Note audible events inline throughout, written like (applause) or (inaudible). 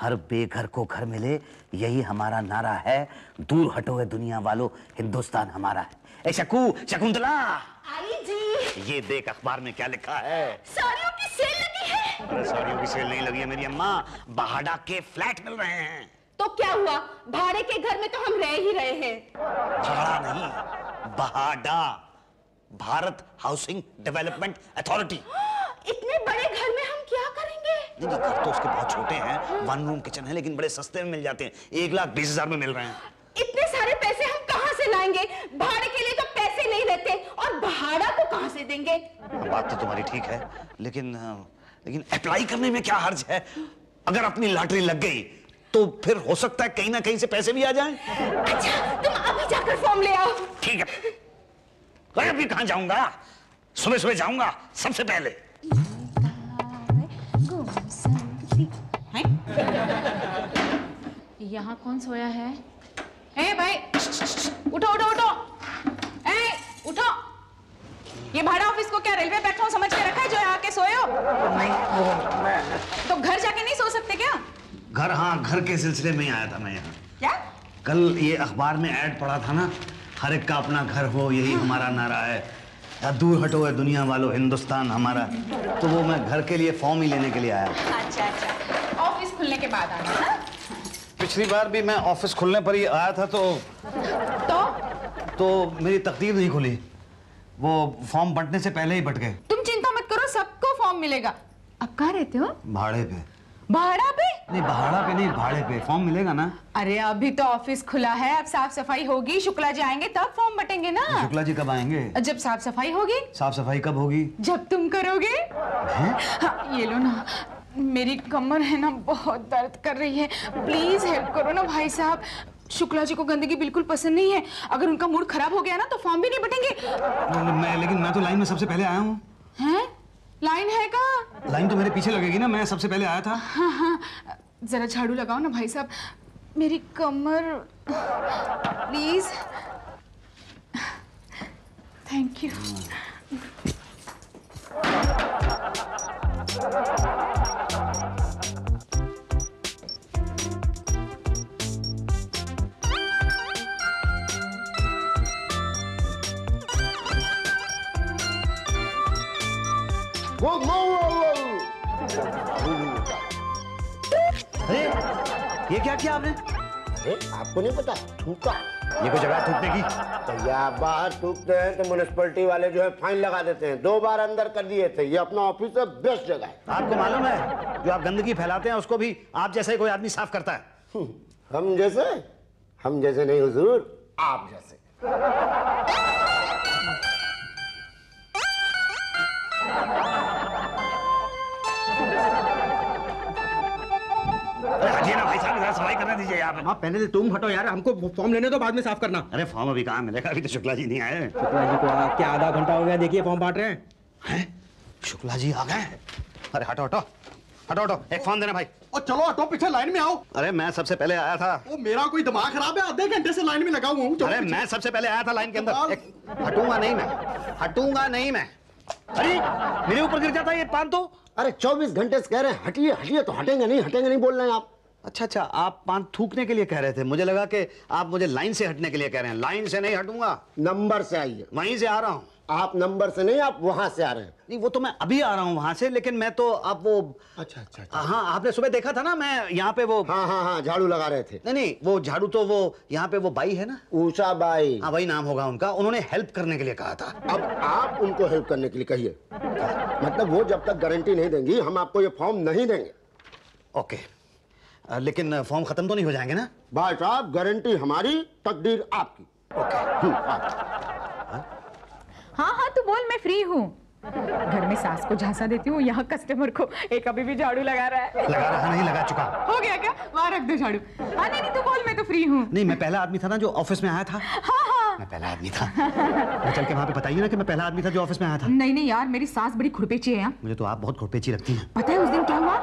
हर बेघर को घर मिले यही हमारा नारा है। दूर हटो है दुनिया वालों हिंदुस्तान हमारा है। ए शकू शकुंतला! आई जी। ये देख अखबार में क्या लिखा है? साड़ियों की सेल लगी है। अरे साड़ियों की सेल नहीं लगी है मेरी अम्मा। बहाड़ा के फ्लैट मिल रहे हैं। तो क्या हुआ? भाड़े के घर में तो हम रह ही रहे हैं। भाड़ा नहीं बहाड़ा। Bharat housing development authority. (gasps) इतने बड़े घर में हम क्या करेंगे? देखिए घर तो उसके बहुत छोटे हैं वन रूम किचन है लेकिन बड़े सस्ते में मिल जाते हैं। एक लाख बीस हज़ार में मिल रहे हैं। इतने सारे पैसे हम कहाँ से लाएँगे? भाड़े के लिए तो पैसे नहीं रहते और भाड़ा को कहाँ से देंगे? हाँ, बात तो तुम्हारी ठीक है लेकिन लेकिन अप्लाई करने में क्या हर्ज है? अगर अपनी लॉटरी लग गई तो फिर हो सकता है कहीं ना कहीं से पैसे भी आ जाएँ। अच्छा तुम अभी जाकर फॉर्म ले आओ। ठीक है। अभी कहाँ जाऊँगा? सुबह सुबह जाऊँगा सबसे पहले। (laughs) यहाँ कौन सोया है? ए भाई उठो उठो उठो। ए उठो। ये भाड़ा ऑफ़िस को क्या रेलवे प्लेटफॉर्म समझ के रखा है जो यहाँ के सोए हो? तो घर जाके नहीं सो सकते क्या? घर हाँ घर के सिलसिले में ही आया था मैं यहाँ। क्या? कल ये अखबार में ऐड पढ़ा था ना हर एक का अपना घर हो यही हाँ। हमारा नारा है। या दूर हटो है दुनिया वालों हिंदुस्तान हमारा। तो वो मैं घर के लिए फॉर्म ही लेने के लिए आया। अच्छा अच्छा। खुलने के बाद आना ना पिछली बार भी मैं ऑफ़िस खुलने पर ही आया था तो तो? तो मेरी तकदीर नहीं खुली। वो फॉर्म बंटने से पहले ही बट गए। तुम चिंता मत करो सबको फॉर्म मिलेगा। अब कहाँ रहते हो? भाड़े पे। भाड़ा पे? नहीं भाड़ा पे नहीं भाड़े पे। फॉर्म मिलेगा ना। अरे अभी तो ऑफ़िस खुला है अब साफ़ सफ़ाई होगी। शुक्ला जी आएँगे तब फॉर्म बटेंगे ना। शुक्ला जी कब आएँगे? जब साफ़ सफ़ाई होगी। साफ़ सफ़ाई कब होगी? जब तुम करोगे। हाँ, ये लो ना। मेरी कमर है ना बहुत दर्द कर रही है। प्लीज़ हेल्प करो ना भाई साहब। शुक्ला जी को गंदगी बिल्कुल पसंद नहीं है। अगर उनका मूड खराब हो गया ना तो फॉर्म भी नहीं बटेंगे। मैं लेकिन मैं तो लाइन में सबसे पहले आया हूँ। हैं? लाइन है कहाँ? लाइन तो मेरे पीछे लगेगी ना मैं सबसे पहले आया था। हाँ हाँ। जरा झाड़ू लगाओ ना भाई साहब। मेरी कमर। प्लीज़ थैंक यू क्या किया आपने? अरे आपको नहीं पता? थूका। ये कोई जगह थूकने की? भैया बाहर थूकते हैं तो म्यूनिसपैलिटी वाले जो है फाइन लगा देते हैं। दो बार अंदर कर दिए थे। ये अपना ऑफ़िस है बेस्ट जगह है। आपको मालूम है जो आप गंदगी फैलाते हैं उसको भी आप जैसे कोई आदमी साफ़ करता है। हम्म, हम जैसे? हम जैसे नहीं हुजूर। आप जैसे। (laughs) (laughs) हटिए ना भाई साहब सफ़ाई करने दीजिए यहाँ पे। पहले से तुम हटो यार हमको फॉर्म लेने दो बाद में साफ़ करना। अरे फॉर्म अभी कहाँ मिलेगा? अभी तो शुक्ला जी नहीं आए। शुक्ला जी को क्या आधा घंटा हो गया देखिए फॉर्म बांट रहे हैं। हैं? शुक्ला जी आ गए? अरे हटो हटो। हटो हटो। एक फॉर्म देना भाई। और चलो हटो पीछे लाइन में आओ। अरे मैं सबसे पहले आया था। वो मेरा कोई दिमाग खराब है? आधे घंटे से लाइन में लगा हुआ हूँ अरे मैं सबसे पहले आया था लाइन के अंदर। हटूँगा नहीं मैं। हटूँगा नहीं मैं। अरे मेरे ऊपर गिर जाता है ये पान तो। अरे 24 घंटे से कह रहे हैं हटिए हटिए तो हटेंगे नहीं हटेंगे नहीं बोल रहे हैं आप। अच्छा अच्छा आप पान थूकने के लिए कह रहे थे। मुझे लगा कि आप मुझे लाइन से हटने के लिए कह रहे हैं। लाइन से नहीं हटूँगा। नंबर से आइए। वहीं से आ रहा हूँ। आप नंबर से नहीं आप वहाँ से आ रहे हैं। नहीं वो तो मैं अभी आ रहा हूँ वहाँ से लेकिन मैं तो अब वो अच्छा अच्छा अच्छा। हाँ आपने सुबह देखा था ना मैं यहाँ पे वो हाँ हाँ हाँ झाड़ू लगा रहे थे। नहीं नहीं वो झाड़ू तो वो यहाँ पे वो बाई है ना? ऊषा बाई। हाँ वही नाम होगा उनका। उन्होंने हेल्प करने के लिए कहा था। अब आप उनको हेल्प करने के लिए कहिए। मतलब वो जब तक गारंटी नहीं देंगी हम आपको ये फॉर्म नहीं देंगे। ओके। लेकिन फॉर्म खत्म तो नहीं हो जाएँगे ना? भाई साहब गारंटी हमारी तकदीर आपकी। ओके। हम्म, आप। हाँ हाँ तू बोल मैं फ्री हूँ। घर में सास को झांसा देती हूँ यहाँ कस्टमर को। एक अभी भी झाड़ू लगा रहा है। लगा रहा नहीं लगा चुका। हो गया क्या? वहाँ रख दो झाड़ू। हाँ नहीं नहीं तू बोल मैं तो फ्री हूँ। नहीं मैं पहला आदमी था ना जो ऑफ़िस में आया था। हाँ हाँ। मैं पहला आदमी था। मैं चल के वहाँ पे बताइए ना कि मैं पहला आदमी था जो ऑफ़िस में आया था। नहीं नहीं यार मेरी सास बड़ी खुरपेची है यहाँ मुझे तो आप बहुत घुटपेची लगती हैं। पता है उस दिन क्या हुआ?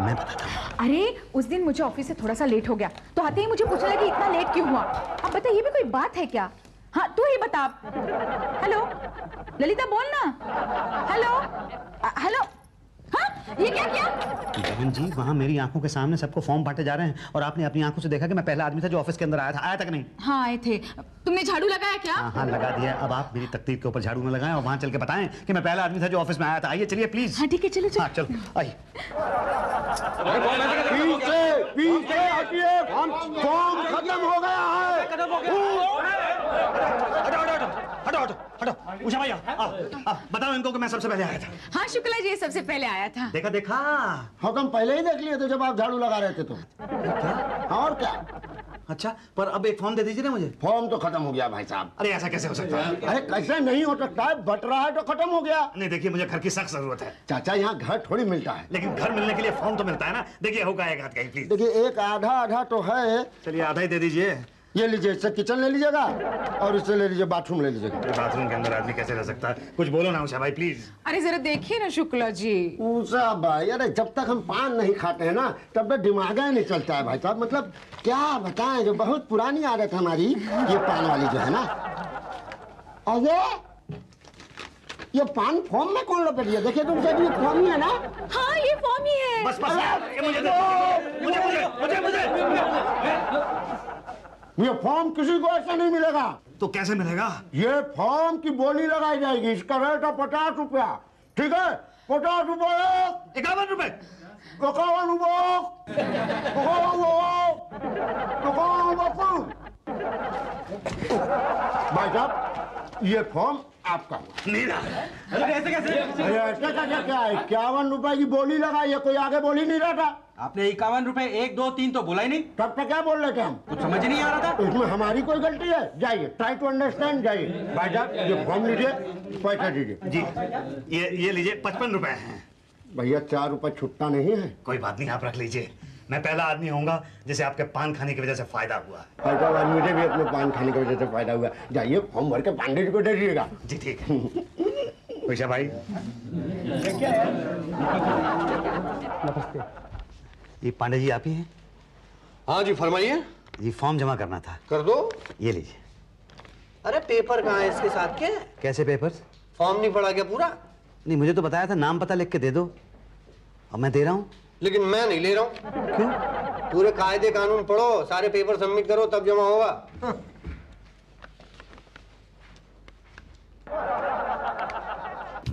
मैं बताता हूँ। अरे उस दिन मुझे ऑफ़िस से थोड़ा सा लेट हो गया। तो आते ही मुझे पूछने लगी इतना लेट क्यों हुआ? अब बता ये भी कोई बात है क्या? हाँ तू ही बता। हेलो? ललिता बोल ना। हेलो? हेलो? हाँ ये क्या किया? बहन जी वहाँ मेरी आँखों के सामने सबको फॉर्म बांटे जा रहे हैं और आपने अपनी आँखों से देखा कि मैं पहला आदमी था जो ऑफ़िस के अंदर आया था। आया तक नहीं? हाँ आए थे। तुमने झाड़ू लगाया क्या? हाँ हाँ लगा दिया। अब आप मेरी तकदीर के ऊपर झाड़ू में लगाएँ और वहाँ चल के बताएँ कि मैं पहला आदमी था जो ऑफ़िस में आया था। आइए चलिए प्लीज़ हाँ ठीक है चलो हाँ चलो। चलो आइए। पीछे पीछे हटिए फॉर्म खत्म हो गया है। हटो हटो हटो हटो हटो हटो उषा भैया बताओ इनको कि मैं सबसे पहले आया था हाँ शुक्ला जी सबसे पहले आया था। देखा देखा। हम पहले ही देख लिए थे जब आप झाड़ू लगा रहे थे तो। और क्या? अच्छा पर अब एक फॉर्म दे दीजिए ना मुझे। फॉर्म तो खत्म हो गया भाई साहब। अरे ऐसा कैसे हो सकता है? अरे कैसे नहीं हो सकता है? बट रहा है तो खत्म हो गया। नहीं देखिए मुझे घर की सख्त ज़रूरत है। चाचा यहाँ घर थोड़ी मिलता है। लेकिन घर मिलने के लिए फॉर्म तो मिलता है ना। देखिए होगा एक हाथ कहीं प्लीज़ देखिए एक आधा आधा तो है। चलिए आधा ही दे दीजिए। ये लीजिए इससे किचन ले लीजिएगा और इससे ले लीजिए बाथरूम ले लीजिएगा। बाथरूम के अंदर आदमी कैसे रह सकता? है कुछ बोलो ना उषा भाई प्लीज़ अरे जरा देखिए ना शुक्ला जी। पूछा भाई अरे जब तक हम पान नहीं खाते हैं ना तब तक दिमाग ही नहीं चलता है भाई साहब। मतलब क्या बताएँ जो बहुत पुरानी आदत है हमारी ये पान वाली जो है ना। और ये ये पान फॉर्म में कौन लपेट दिया देखिए तुम सब ये फॉर्म ही है ना। हाँ ये फॉर्म ही है। बस बस। ये मुझे मुझे मुझे मुझे मुझे। ये फॉर्म किसी को ऐसा नहीं मिलेगा। तो कैसे मिलेगा? ये फॉर्म की बोली लगाई जाएगी इसका रेट है पचास रुपया। ठीक है? पचास रुपये। इक्यावन रुपए इक्यावन भाई साहब ये फॉर्म आपका ना अरे ऐसे कैसे? अरे ऐसे क्या है? इक्यावन रुपए की बोली लगाई है कोई आगे बोली नहीं रहा था आपने इक्यावन रुपए एक दो तीन तो बोला ही नहीं। तब तक क्या बोल रहे थे हम? कुछ समझ नहीं आ रहा था। इसमें हमारी कोई गलती है? जाइए ट्राई टू अंडरस्टैंड जाइए। भाई साहब ये फॉर्म लीजिए पैसा दीजिए। जी ये ये लीजिए पचपन रुपए हैं। भैया चार रुपए छुट्टा नहीं है। कोई बात नहीं आप रख लीजिए। मैं पहला आदमी होऊँगा जिसे आपके पान खाने की वजह से फ़ायदा हुआ। है भाई साहब मुझे भी अपने पान खाने की वजह से फ़ायदा हुआ। जाइए फॉर्म भर के पांडे जी को दे दीजिएगा। जी ठीक है। भाई? ये पांडे जी आप ही हैं? हाँ जी फरमाइए। जी फॉर्म जमा करना था। कर दो। ये लीजिए। अरे पेपर कहाँ है इसके साथ के? कैसे पेपर्स फॉर्म नहीं पढ़ा क्या पूरा? नहीं मुझे तो बताया था नाम पता लिख के दे दो। अब मैं दे रहा हूँ। लेकिन मैं नहीं ले रहा हूँ। क्यों? पूरे कायदे कानून पढ़ो सारे पेपर सबमिट करो तब जमा होगा।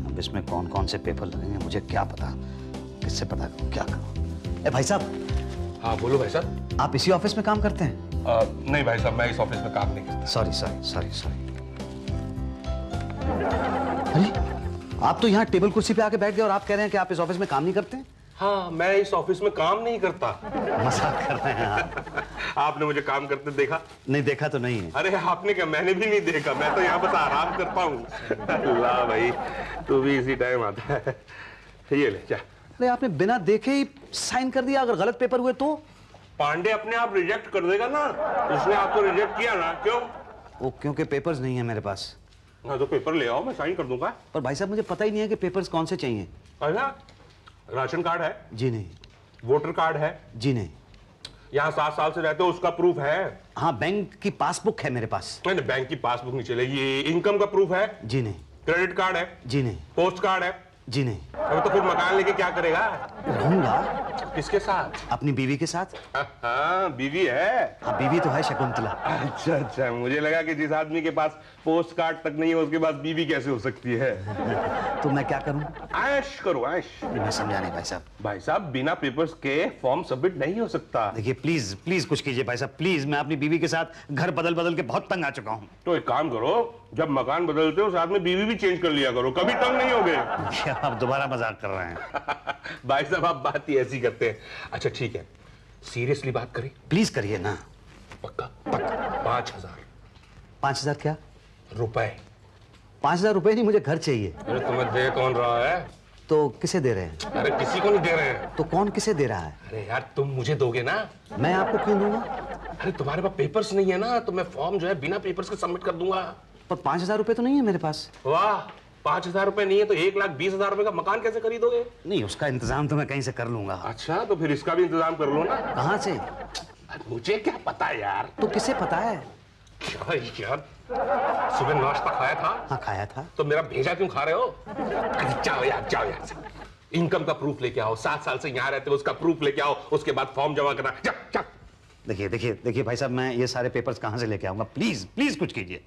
अब इसमें कौन कौन से पेपर लगेंगे मुझे क्या पता किससे पता करूँ क्या करूँ। ए भाई साहब। हाँ बोलो भाई साहब। आप इसी ऑफ़िस में काम करते हैं? आ, नहीं भाई साहब मैं इस ऑफ़िस में काम नहीं करता। Sorry sorry sorry sorry. अरे आप तो यहाँ टेबल कुर्सी पे आके बैठ गए और आप कह रहे हैं कि आप इस ऑफ़िस में काम नहीं करते? हाँ मैं इस ऑफ़िस में काम नहीं करता। मज़ाक कर रहे हैं आप। आपने मुझे काम करते देखा? नहीं देखा तो नहीं है। अरे आपने क्या मैंने भी नहीं देखा मैं तो यहाँ बस आराम करता हूँ। अल्लाह भाई तू भी इसी टाइम आता है। ये ले जा। अरे आपने बिना देखे ही साइन कर दिया अगर गलत पेपर हुए तो? पांडे अपने आप रिजेक्ट कर देगा ना उसने आपको रिजेक्ट किया ना क्यों? वो क्योंकि पेपर्स नहीं है मेरे पास। हाँ तो पेपर ले आओ मैं साइन कर दूँगा। पर भाई साहब मुझे पता ही नहीं है कि पेपर्स कौन से चाहिए। अच्छा राशन कार्ड है। जी नहीं। वोटर कार्ड है। जी नहीं। यहाँ सात साल से रहते हो उसका प्रूफ है। हाँ बैंक की पासबुक है मेरे पास। नहीं बैंक की पासबुक नहीं चलेगी इनकम का प्रूफ है। जी नहीं। क्रेडिट कार्ड है। जी नहीं। पोस्ट कार्ड है। जी नहीं। अबे तो फिर मकान लेके क्या करेगा? रहूँगा। किसके साथ? अपनी बीवी के साथ। हाँ बीवी है। हाँ बीवी तो है शकुंतला। अच्छा अच्छा मुझे लगा कि जिस आदमी के पास पोस्ट कार्ड तक नहीं है उसके पास बीवी कैसे हो सकती है? तो मैं क्या करूँ? ऐश करो ऐश नहीं, मैं समझा नहीं भाई साहब। भाई साहब बिना पेपर्स के फॉर्म सबमिट नहीं हो सकता। देखिए प्लीज़ प्लीज़ कुछ कीजिए भाई साहब। प्लीज़ मैं अपनी बीवी के साथ घर बदल बदल के बहुत तंग आ चुका हूँ। तो एक काम करो जब मकान बदलते हो साथ में बीवी भी चेंज कर लिया करो। कभी तंग नहीं होगे। क्या (laughs) आप दोबारा मज़ाक कर रहे हैं। (laughs) भाई साहब आप बात ही ऐसी करते हैं। अच्छा ठीक है। सीरियसली बात करें। प्लीज़ करिए ना। पक्का? पक्का। पाँच हज़ार। पाँच हज़ार क्या? रुपए। पाँच हज़ार रुपए नहीं मुझे घर चाहिए। अरे तुम्हें दे कौन रहा है? तो किसे दे रहे हैं? अरे किसी को नहीं दे रहे हैं। तो कौन किसे दे रहा है? अरे यार तुम मुझे दोगे ना? मैं आपको क्यों दूँगा? अरे तुम्हारे पास पेपर्स नहीं है ना तो मैं फॉर्म जो है बिना पेपर्स के सबमिट कर दूँगा। पर पाँच हज़ार रुपए तो नहीं है मेरे पास। वाह पाँच हज़ार रुपए नहीं है तो एक लाख बीस हज़ार रुपए का मकान कैसे खरीदोगे? नहीं उसका इंतज़ाम तो मैं कहीं से कर लूँगा। अच्छा तो फिर इसका भी इंतज़ाम कर लो ना। कहाँ से? मुझे क्या पता यार। तो किसे पता है? क्या यार? सुबह नाश्ता खाया था। हाँ खाया था। तो मेरा भेजा क्यों खा रहे हो? जाओ यार जाओ यार। इनकम का प्रूफ लेके आओ सात साल से यहाँ रहते हो उसका प्रूफ लेके आओ उसके बाद फॉर्म जमा करना। देखिए देखिए देखिए भाई साहब मैं ये सारे पेपर्स कहाँ से लेके आऊँगा? प्लीज़ प्लीज़ कुछ कीजिए।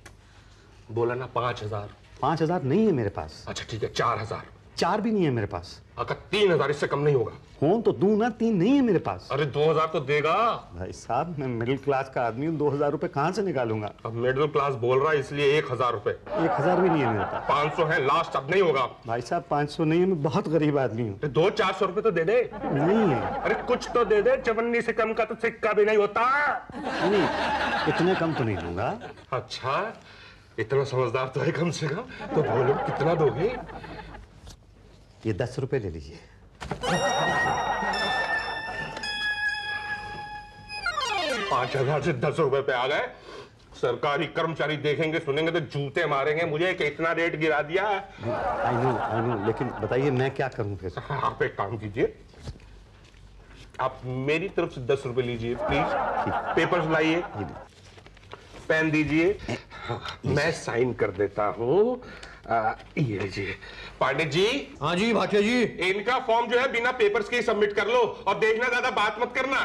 बोला ना पाँच हज़ार। पाँच हज़ार नहीं है मेरे पास। अच्छा ठीक है चार हज़ार। चार भी नहीं है मेरे पास। अगर तीन हज़ार इससे कम नहीं होगा। हो तो दूँ ना तीन नहीं है मेरे पास। अरे दो हज़ार तो देगा। भाई साहब मैं मिडिल क्लास का आदमी हूँ दो हज़ार रूपए कहाँ से निकालूँगा? अब मिडिल क्लास बोल रहा है इसलिए एक हज़ार रूपए। एक हज़ार भी नहीं है मेरे पास। पाँच सौ है लास्ट अब नहीं होगा। भाई साहब पाँच सौ नहीं है मैं बहुत गरीब आदमी हूँ। तो दो चार सौ रूपए तो दे दे। नहीं है। अरे कुछ तो दे दे चवन्नी से कम का तो सिक्का भी नहीं होता। नहीं, नहीं इतने कम तो नहीं दूँगा। अच्छा इतना समझदार तो है कम से कम। तो बोलो कितना दोगे? ये दस रुपए ले लीजिए। पाँच हज़ार से दस रुपए पे आ गए। सरकारी कर्मचारी देखेंगे सुनेंगे तो जूते मारेंगे। मुझे कि इतना रेट गिरा दिया आई नो आई नो लेकिन बताइए मैं क्या करूँ फिर? आप एक काम कीजिए। आप मेरी तरफ़ से दस रुपए लीजिए प्लीज़ पेपर्स लाइए। पेन दीजिए। मैं साइन कर देता हूँ। ये जी। पांडे जी। हाँ जी भाटिया जी। इनका फॉर्म जो है बिना पेपर्स के ही सबमिट कर लो और देखना ज़्यादा बात मत करना।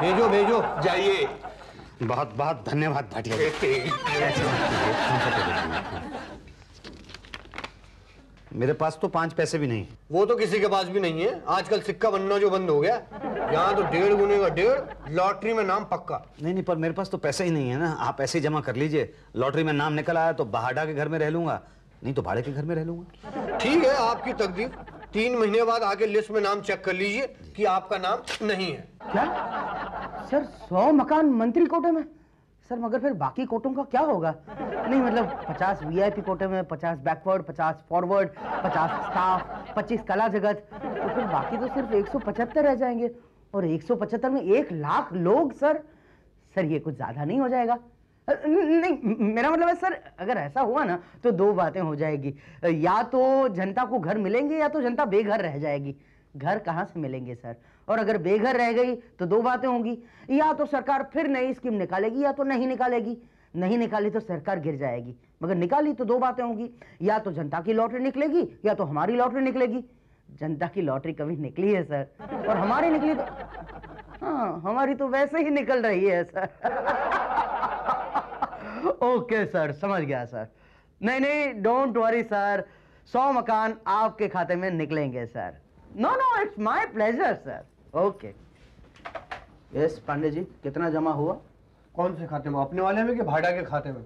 भेजो भेजो। जाइए। बहुत बहुत धन्यवाद भाटिया जी। ऐसे मत कीजिए, comfortable कीजिए। मेरे पास तो पाँच पैसे भी नहीं। वो तो किसी के पास भी नहीं है। आजकल सिक्का बनना जो बंद हो गया। यहाँ तो डेढ़ गुने का डेढ़ लॉटरी में नाम पक्का। नहीं नहीं पर मेरे पास तो पैसे ही नहीं है ना। आप ऐसे ही जमा कर लीजिए। लॉटरी में नाम निकल आया तो बहाडा के घर में रह लूँगा। नहीं तो भाड़े के घर में रह लूँगा। ठीक है आपकी तकदीर। तीन महीने बाद आके लिस्ट में नाम चेक कर लीजिए कि आपका नाम नहीं है। क्या? सर सौ मकान मंत्री कोटे में? सर, मगर फिर बाकी कोटों का क्या होगा? नहीं मतलब पचास वीआईपी कोटे में, पचास बैकवर्ड पचास फॉरवर्ड पचास स्टाफ पच्चीस कला जगत तो फिर बाकी तो सिर्फ़ एक सौ पचहत्तर रह जाएँगे। और एक सौ पचहत्तर में एक लाख लोग, सर सर, ये कुछ ज़्यादा नहीं हो जाएगा। नहीं मेरा मतलब है, सर, अगर ऐसा हुआ ना तो दो बातें हो जाएगी। या तो जनता को घर मिलेंगे, या तो जनता बेघर रह जाएगी। घर कहाँ से मिलेंगे, सर? और अगर बेघर रह गई तो दो बातें होंगी। या तो सरकार फिर नई स्कीम निकालेगी, या तो नहीं निकालेगी। नहीं निकाली तो सरकार गिर जाएगी। मगर निकाली तो दो बातें होंगी। या तो जनता की लॉटरी निकलेगी, या तो हमारी लॉटरी निकलेगी। जनता की लॉटरी कभी निकली है, सर? और हमारी निकली तो हाँ हमारी तो वैसे ही निकल रही है, सर। ओके, सर, समझ गया, सर। नहीं नहीं डोंट वरी सर। सौ मकान आपके खाते में निकलेंगे, sir. No no it's my pleasure sir okay yes Pandey ji कितना जमा हुआ? कौन से खाते में? अपने वाले में कि भाड़ा के खाते में?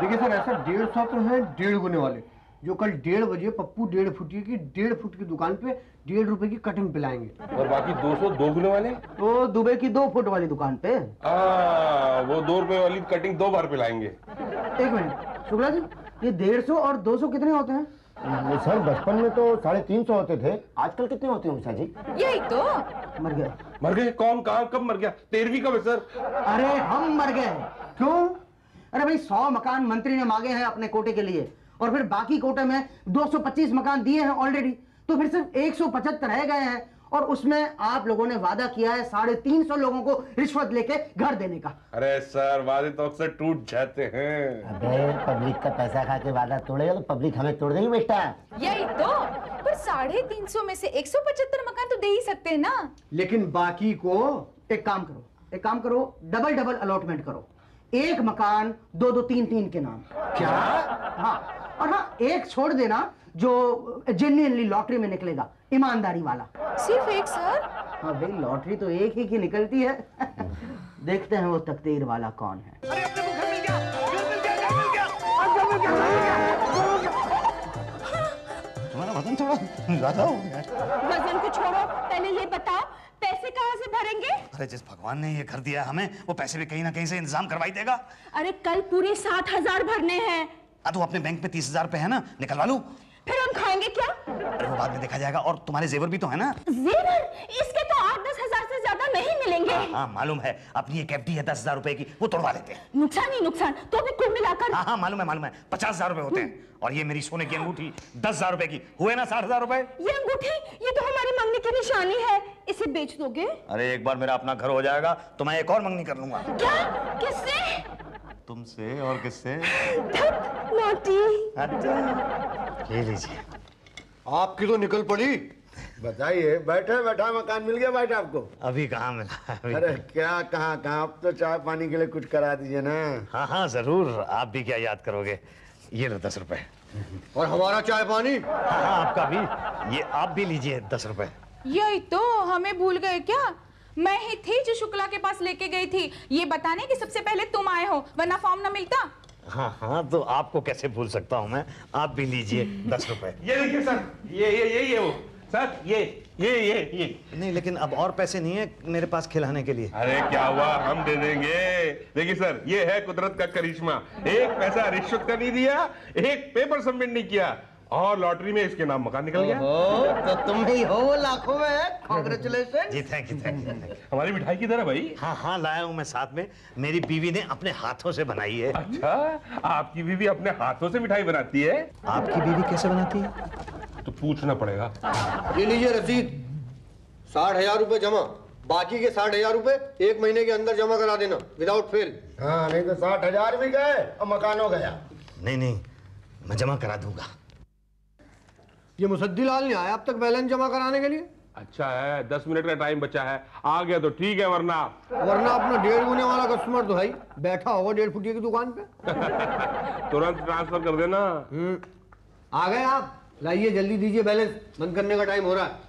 देखिए सर ऐसा डेढ़ सौ तो है डेढ़ गुने वाले। जो कल डेढ़ बजे पप्पू डेढ़ फुटी की डेढ़ फुट की दुकान पे डेढ़ रुपए की कटिंग पिलाएँगे। और बाकी दो सौ दो गुने वाले? तो दुबई की दो फुट वाली दुकान पे। आ, वो दो रुपए वाली कटिंग दो बार पिलाएँगे। एक मिनट शुक्ला जी ये डेढ़ सौ और दो सौ कितने होते हैं? सर बचपन में तो साढ़े तीन सौ होते थे। आजकल कितने होते हैं उषा जी? यही तो। मर गए। मर गए? कौन कहा कब मर गया? तेरहवीं कब है सर? अरे हम मर गए। क्यों? अरे भाई सौ मकान मंत्री ने मांगे हैं अपने कोटे के लिए और फिर बाकी कोटे में 225 मकान दिए हैं ऑलरेडी तो फिर सिर्फ़ 175 रह गए हैं। और उसमें आप लोगों ने वादा किया है साढ़े तीन सौ लोगों को रिश्वत लेके घर देने का। अरे सर वादे तो अक्सर टूट जाते हैं। अबे पब्लिक का पैसा खा के वादा तोड़ेगा तो पब्लिक हमें तोड़ देगी बेटा। यही तो पर साढ़े तीन सौ में से एक सौ पचहत्तर मकान तो दे ही सकते हैं ना? लेकिन बाकी को एक काम करो एक काम करो डबल डबल अलॉटमेंट करो। एक मकान दो दो तीन तीन के नाम। क्या? हाँ और हाँ एक छोड़ देना जो जेन्युइनली लॉटरी में निकलेगा ईमानदारी वाला। सिर्फ़ एक सर? हाँ भाई लॉटरी तो एक ही की निकलती है। (laughs) देखते हैं वो तकदीर वाला कौन है। तुम्हारा वज़न थोड़ा ज़्यादा हो गया वज़न को छोड़ो पहले ये बताओ पैसे कहाँ से भरेंगे? अरे जिस भगवान ने ये घर दिया हमें वो पैसे भी कहीं ना कहीं से इंतज़ाम करवाई देगा। अरे कल पूरे सात हज़ार भरने हैं। आ तो अपने बैंक में तीस हज़ार पे है ना निकलवा लू? फिर हम खाएँगे क्या? अरे वो बाद में देखा जाएगा और तुम्हारे जेवर भी तो है ना। जेवर? इसके तो आठ दस हज़ार से ज़्यादा नहीं मिलेंगे। हाँ मालूम है अपनी एक एफडी है दस हज़ार रुपए की वो तोड़वा लेते हैं। नुकसान ही नुकसान तो भी कुल मिलाकर। हाँ हाँ मालूम है मालूम है पचास हज़ार रुपए होते हैं और ये मेरी सोने की अंगूठी दस हज़ार रुपए की हुए ना साठ हज़ार रुपए? ये अंगूठी ये तो हमारी मंगनी की निशानी है इसे बेच दोगे? अरे एक बार मेरा अपना घर हो जाएगा तो मैं एक और मंगनी कर लूँगा। क्या? किससे? तुमसे और किससे? नोटी। अच्छा। ले लीजिए आपकी तो निकल पड़ी। बताइए बैठे बैठा मकान मिल गया बैठा आपको? अभी कहाँ मिला? अभी अरे क्या कहाँ कहाँ? अब तो चाय पानी के लिए कुछ करा दीजिए ना। हाँ हाँ ज़रूर। आप भी क्या याद करोगे? ये लो दस रुपए। और हमारा चाय पानी? हाँ हाँ आपका भी। ये आप भी लीजिए दस रुपए। यही तो हमें भूल गए क्या? मैं ही थी जो शुक्ला के पास लेके गई थी। ये बताने कि सबसे पहले तुम आए हो वरना फॉर्म ना मिलता? हाँ हाँ तो आपको कैसे भूल सकता हूँ मैं? आप भी लीजिए दस रुपए। ये देखिए सर ये ये ये ये वो। सर ये ये ये ये। नहीं लेकिन अब और पैसे नहीं है मेरे पास खिलाने के लिए। अरे क्या हुआ? हम दे देंगे। देखिए सर ये है कुदरत का करिश्मा। एक पैसा रिश्वत का नहीं दिया एक पेपर सबमिट नहीं किया। और लॉटरी में इसके नाम मकान निकल गया। ओ तो तुम ही हो लाखों में congratulation (laughs) ji thank you thank you हमारी मिठाई किधर है भाई? हाँ हाँ लाया हूँ मैं साथ में। मेरी बीवी ने अपने हाथों से बनाई है। अच्छा आपकी बीवी अपने हाथों से मिठाई बनाती है? आपकी बीवी कैसे बनाती है? तो पूछना पड़ेगा। ये लीजिए रसीद। साठ हज़ार रूपए जमा। बाकी के साठ हज़ार रूपए एक महीने के अंदर जमा करा देना विदाउट फेल हाँ नहीं तो साठ हज़ार भी गए और मकान हो गया। नहीं नहीं मैं जमा करा दूँगा। ये मुसद्दी लाल नहीं आया अब तक बैलेंस जमा कराने के लिए। अच्छा है दस मिनट का टाइम बचा है। आ गया तो ठीक है वरना। वरना अपना डेढ़ गुने वाला कस्टमर तो है ही। बैठा होगा डेढ़ फुटिया की दुकान पे। (laughs) तुरंत ट्रांसफ़र कर देना। हम्म, आ गए आप। लाइए जल्दी दीजिए बैलेंस। बंद करने का टाइम हो रहा है।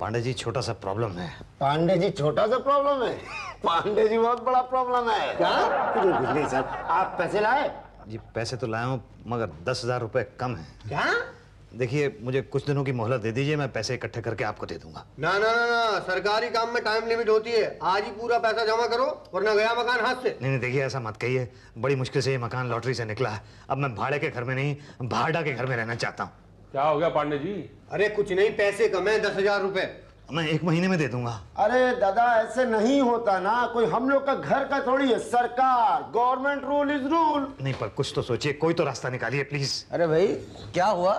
पांडे जी छोटा सा प्रॉब्लम है। पांडे जी छोटा सा प्रॉब्लम है? पांडे जी बहुत बड़ा प्रॉब्लम है। क्या? नहीं, सर। आप पैसे लाए? जी पैसे तो लाया हूँ मगर दस हज़ार रुपये कम है। क्या? देखिए मुझे कुछ दिनों की मोहलत दे दीजिए मैं पैसे इकट्ठे करके आपको दे दूँगा। ना ना ना ना सरकारी काम में टाइम लिमिट होती है। आज ही पूरा पैसा जमा करो वरना गया मकान हाथ से। नहीं नहीं देखिए ऐसा मत कहिए। बड़ी मुश्किल से ये मकान लॉटरी से निकला है। अब मैं भाड़े के घर में नहीं भाड़ा के घर में रहना चाहता हूँ। क्या हो गया पांडे जी? अरे कुछ नहीं पैसे कम है दस हज़ार रुपए। मैं एक महीने में दे दूँगा। अरे दादा ऐसे नहीं होता ना। कोई हम लोग का घर का थोड़ी है। सरकार गवर्नमेंट रूल इज़ रूल नहीं पर कुछ तो सोचिए कोई तो रास्ता निकालिए प्लीज़ अरे भाई क्या हुआ?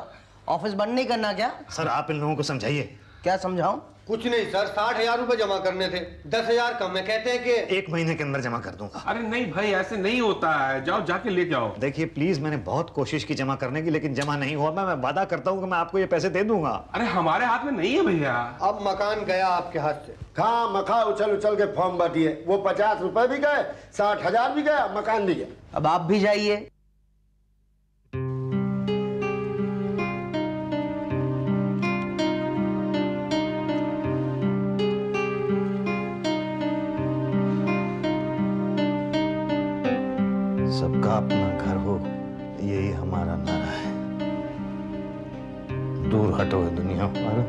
ऑफ़िस बंद नहीं करना क्या? सर आप इन लोगों को समझाइए। क्या समझाऊं? कुछ नहीं सर साठ हज़ार रूपए जमा करने थे। दस हज़ार कम है कहते हैं कि एक महीने के अंदर जमा कर दूँगा। अरे नहीं भाई ऐसे नहीं होता है। जाओ जाके ले जाओ। देखिए प्लीज़ मैंने बहुत कोशिश की जमा करने की लेकिन जमा नहीं हुआ। मैं मैं वादा करता हूँ कि मैं आपको ये पैसे दे दूँगा। अरे हमारे हाथ में नहीं है भैया। अब मकान गया आपके हाथ से। खा मखा उछल उछल के फॉर्म बांटिए वो पचास रुपए भी गए साठ हज़ार भी गया मकान भी गया। अब आप भी जाइए। अपना घर हो यही हमारा नारा है। दूर हटो है दुनिया वालों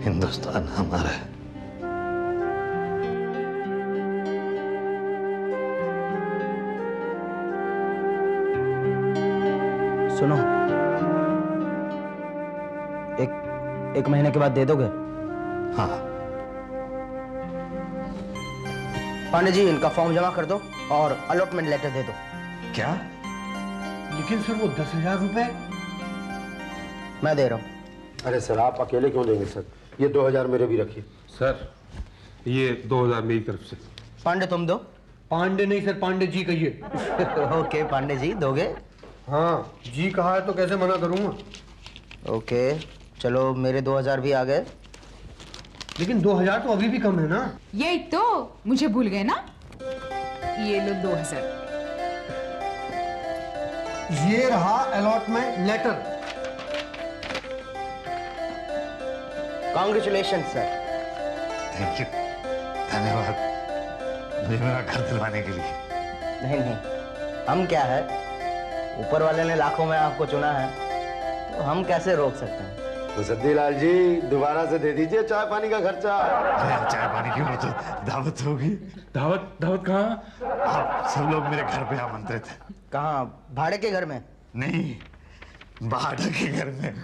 हिंदुस्तान हमारा है। सुनो। एक एक महीने के बाद दे दोगे? हाँ। पांडे जी इनका फॉर्म जमा कर दो। और अलॉटमेंट लेटर दे दो। क्या? लेकिन सर वो दस हज़ार रुपए? मैं दे रहा हूँ। अरे सर आप अकेले क्यों देंगे सर? ये दो हज़ार मेरे भी रखिए। सर ये दो हज़ार मेरी तरफ़ से। पांडे तुम दो। पांडे नहीं सर पांडे जी कहिए। (laughs) ओके पांडे जी दोगे? हाँ जी कहा है तो कैसे मना करूँगा? ओके चलो मेरे दो हज़ार भी आ गए। लेकिन दो हज़ार तो अभी भी कम है ना? यही तो मुझे भूल गए ना? ये लो दो हज़ार। ये रहा allotment letter congratulation sir thank you धन्यवाद। मुझे मेरा घर दिलवाने के लिए। नहीं नहीं। हम क्या है? ऊपर वाले ने लाखों में आपको चुना है तो हम कैसे रोक सकते हैं? तो सद्दीलाल जी दोबारा से दे दीजिए चाय पानी का खर्चा। अरे चाय पानी की तो दावत होगी। दावत दावत कहाँ? आप सब लोग मेरे घर पे आमंत्रित हैं। कहाँ? भाड़े के घर में? नहीं भाड़े के घर में।